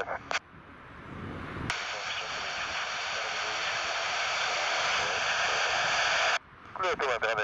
направити до екстрадації. Клює Іван,